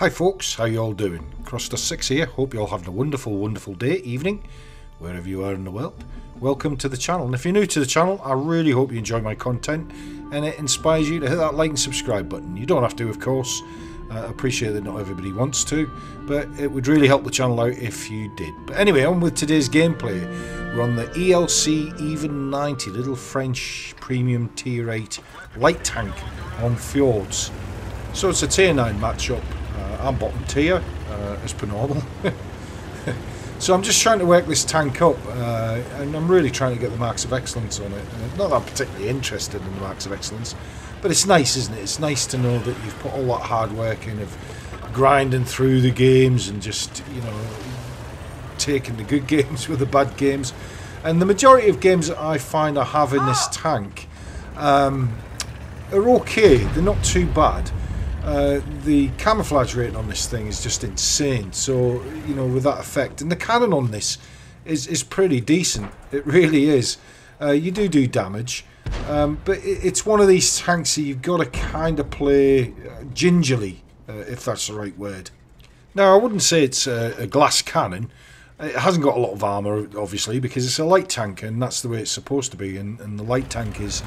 Hi folks, how you all doing? Crossdust6 here, hope you all having a wonderful, wonderful day, evening, wherever you are in the world. Welcome to the channel, and if you're new to the channel, I really hope you enjoy my content and it inspires you to hit that like and subscribe button. You don't have to, of course, I uh, appreciate that not everybody wants to, but it would really help the channel out if you did. But anyway, on with today's gameplay. We're on the ELC Even 90 Little French Premium Tier 8 Light Tank on Fjords. So it's a Tier 9 matchup I'm bottom tier, uh, as per normal. so I'm just trying to work this tank up, uh, and I'm really trying to get the marks of excellence on it. Uh, not that I'm particularly interested in the marks of excellence, but it's nice, isn't it? It's nice to know that you've put all that hard work in of grinding through the games and just, you know, taking the good games with the bad games. And the majority of games that I find I have in this tank um, are okay. They're not too bad. Uh, the camouflage rating on this thing is just insane. So, you know, with that effect. And the cannon on this is, is pretty decent. It really is. Uh, you do do damage. Um, but it, it's one of these tanks that you've got to kind of play uh, gingerly, uh, if that's the right word. Now, I wouldn't say it's a, a glass cannon. It hasn't got a lot of armour, obviously, because it's a light tank, and that's the way it's supposed to be. And, and the light tank is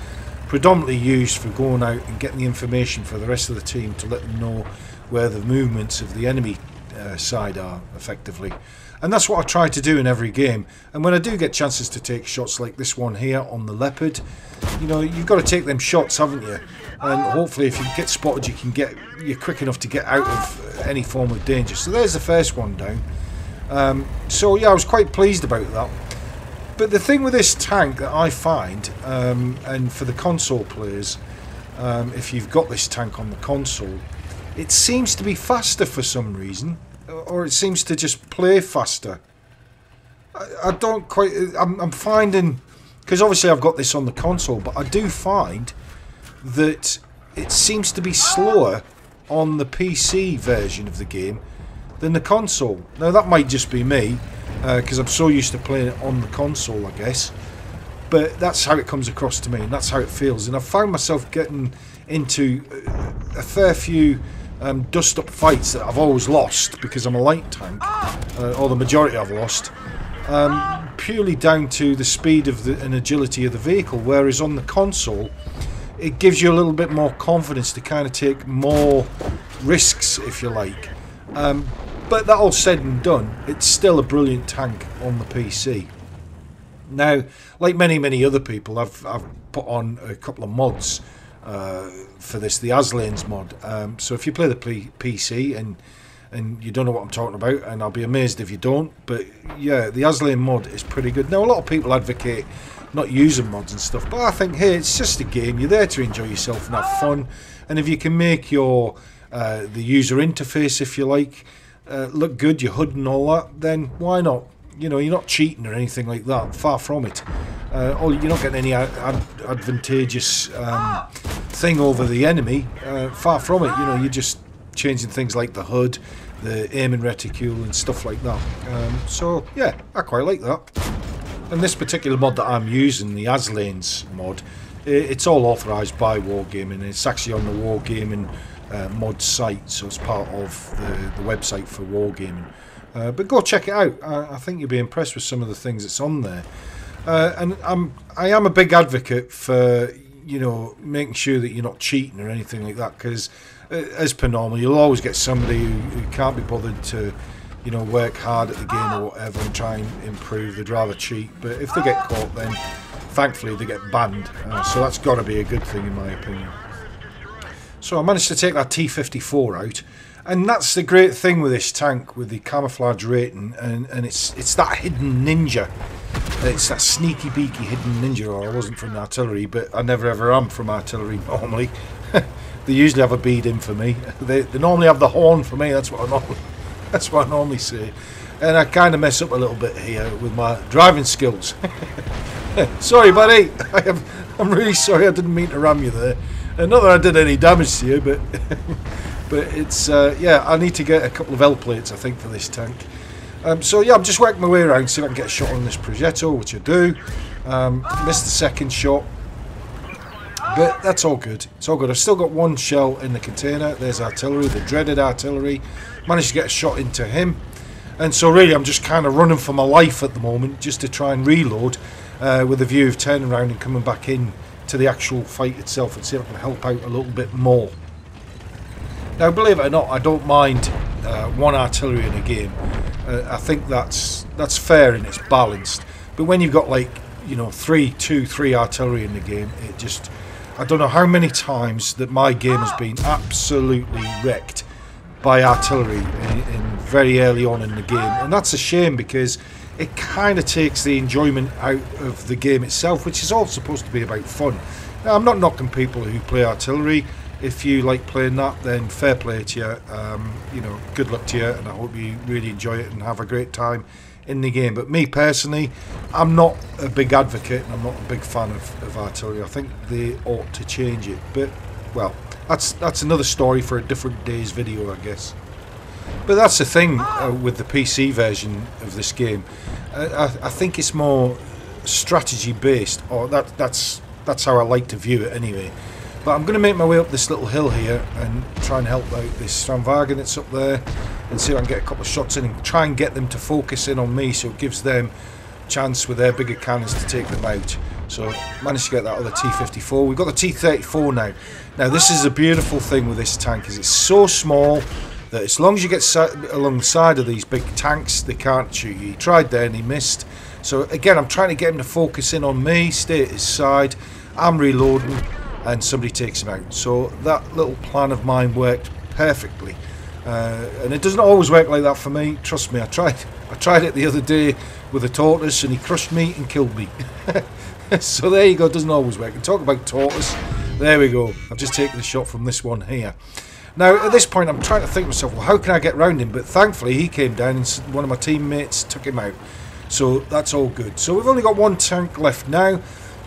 predominantly used for going out and getting the information for the rest of the team to let them know where the movements of the enemy uh, side are effectively. And that's what I try to do in every game. And when I do get chances to take shots like this one here on the Leopard, you know, you've got to take them shots, haven't you? And hopefully if you get spotted, you can get, you're quick enough to get out of any form of danger. So there's the first one down. Um, so yeah, I was quite pleased about that. But the thing with this tank that I find, um, and for the console players, um, if you've got this tank on the console, it seems to be faster for some reason, or it seems to just play faster. I, I don't quite. I'm, I'm finding because obviously I've got this on the console, but I do find that it seems to be slower on the PC version of the game than the console. Now that might just be me because uh, I'm so used to playing it on the console, I guess. But that's how it comes across to me, and that's how it feels. And I've found myself getting into a fair few um, dust-up fights that I've always lost because I'm a light tank, uh, or the majority I've lost, um, purely down to the speed of the, and agility of the vehicle. Whereas on the console, it gives you a little bit more confidence to kind of take more risks, if you like. Um, but that all said and done, it's still a brilliant tank on the PC. Now, like many, many other people, I've, I've put on a couple of mods uh, for this, the Aslain's mod. Um, so if you play the P PC and and you don't know what I'm talking about, and I'll be amazed if you don't, but yeah, the Aslain mod is pretty good. Now, a lot of people advocate not using mods and stuff, but I think, hey, it's just a game. You're there to enjoy yourself and have fun, and if you can make your uh, the user interface, if you like, uh, look good, your hood and all that, then why not? You know, you're not cheating or anything like that. Far from it. Uh, or you're not getting any ad advantageous um, thing over the enemy. Uh, far from it. You know, you're just changing things like the hood, the aiming reticule, and stuff like that. Um, so yeah, I quite like that. And this particular mod that I'm using, the Aslain's mod, it's all authorised by Wargaming. It's actually on the Wargaming uh, mod site, so it's part of the, the website for Wargaming. Uh, but go check it out. I, I, think you'll be impressed with some of the things that's on there. Uh, and I'm I am a big advocate for you know making sure that you're not cheating or anything like that because uh, as per normal you'll always get somebody who, who, can't be bothered to you know work hard at the game or whatever and try and improve. They'd rather cheat. But if they get caught, then thankfully they get banned. Uh, so that's got to be a good thing in my opinion. So I managed to take that T54 out. And that's the great thing with this tank, with the camouflage rating, and, and it's it's that hidden ninja. It's that sneaky beaky hidden ninja, or I wasn't from the artillery, but I never ever am from artillery normally. they usually have a bead in for me. They, they normally have the horn for me, that's what I normally, that's what I normally say. And I kind of mess up a little bit here with my driving skills. sorry, buddy. I am, I'm really sorry I didn't mean to ram you there. Uh, not that I did any damage to you, but but it's uh, yeah. I need to get a couple of L plates, I think, for this tank. Um, so yeah, I'm just working my way around, see if I can get a shot on this Progetto, which I do. Um, missed the second shot, But that's all good. It's all good. I've still got one shell in the container. There's artillery, the dreaded artillery. Managed to get a shot into him. And so really I'm just kind of running for my life at the moment just to try and reload uh, with a view of turning around and coming back in to the actual fight itself and see if I can help out a little bit more. Now believe it or not I don't mind uh, one artillery in a game. Uh, I think that's that's fair and it's balanced. But when you've got like you know three, two, three artillery in the game, it just I don't know how many times that my game has been absolutely wrecked by artillery in, in very early on in the game, and that's a shame because it kind of takes the enjoyment out of the game itself, which is all supposed to be about fun. Now, I'm not knocking people who play artillery. If you like playing that, then fair play to you. Um, you know, good luck to you, and I hope you really enjoy it and have a great time in the game. But me personally, I'm not a big advocate and I'm not a big fan of, of artillery. I think they ought to change it. But well, that's that's another story for a different day's video, I guess. But that's the thing uh, with the PC version of this game. Uh, I, I, think it's more strategy based, or that that's that's how I like to view it anyway. But I'm going to make my way up this little hill here and try and help out this Strandvargen that's up there and see if I can get a couple of shots in and try and get them to focus in on me so it gives them chance with their bigger cannons to take them out. So managed to get that other T-54. We've got the T-34 now. Now this is a beautiful thing with this tank is it's so small that as long as you get along the of these big tanks, they can't shoot you. He tried there and he missed. So again, I'm trying to get him to focus in on me, stay at his side. I'm reloading and somebody takes him out. So that little plan of mine worked perfectly. Uh, and it doesn't always work like that for me. Trust me, I tried. I tried it the other day with a tortoise, and he crushed me and killed me. so there you go. Doesn't always work. And talk about tortoise. There we go. I've just taken a shot from this one here. Now, at this point, I'm trying to think to myself, well, how can I get round him? But thankfully, he came down and one of my teammates took him out. So that's all good. So we've only got one tank left now.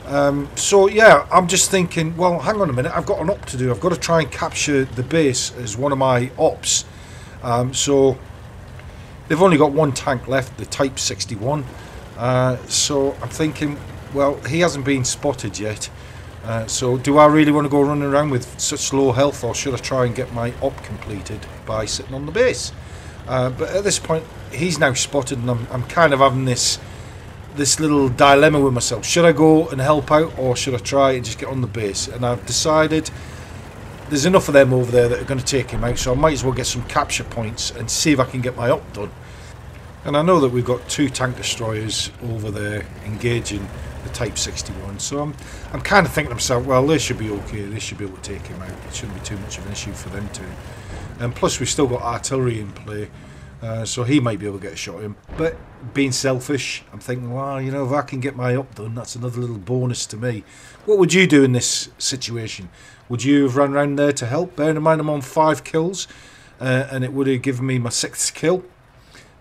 Um, so yeah, I'm just thinking, well, hang on a minute, I've got an op to do. I've got to try and capture the base as one of my ops. Um, so they've only got one tank left, the Type 61. Uh, so I'm thinking, well, he hasn't been spotted yet. Uh, so do I really want to go running around with such low health or should I try and get my op completed by sitting on the base? Uh, but at this point he's now spotted and I'm, I'm kind of having this this little dilemma with myself. Should I go and help out or should I try and just get on the base? And I've decided there's enough of them over there that are going to take him out so I might as well get some capture points and see if I can get my op done. And I know that we've got two tank destroyers over there engaging the Type 61. So I'm, I'm kind of thinking to myself, well, this should be okay. They should be able to take him out. It shouldn't be too much of an issue for them to. And plus, we've still got artillery in play, uh, so he might be able to get a shot at him. But being selfish, I'm thinking, well, you know, if I can get my up done, that's another little bonus to me. What would you do in this situation? Would you have run around there to help? Bearing in mind I'm on five kills, uh, and it would have given me my sixth kill.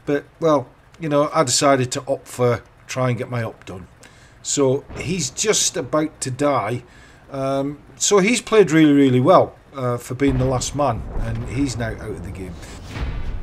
But, well, you know, I decided to opt for try and get my up done. So he's just about to die. Um, so he's played really, really well uh, for being the last man, and he's now out of the game.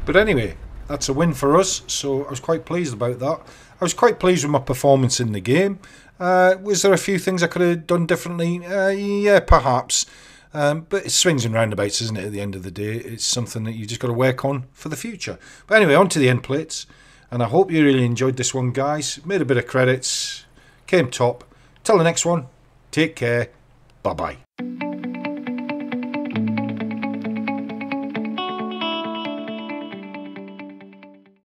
But anyway, that's a win for us, so I was quite pleased about that. I was quite pleased with my performance in the game. Uh, was there a few things I could have done differently? Uh, yeah, perhaps. Um, but it swings and roundabouts, isn't it, at the end of the day? It's something that you just got to work on for the future. But anyway, on to the end plates. And I hope you really enjoyed this one, guys. Made a bit of credits came top. Till the next one, take care. Bye bye.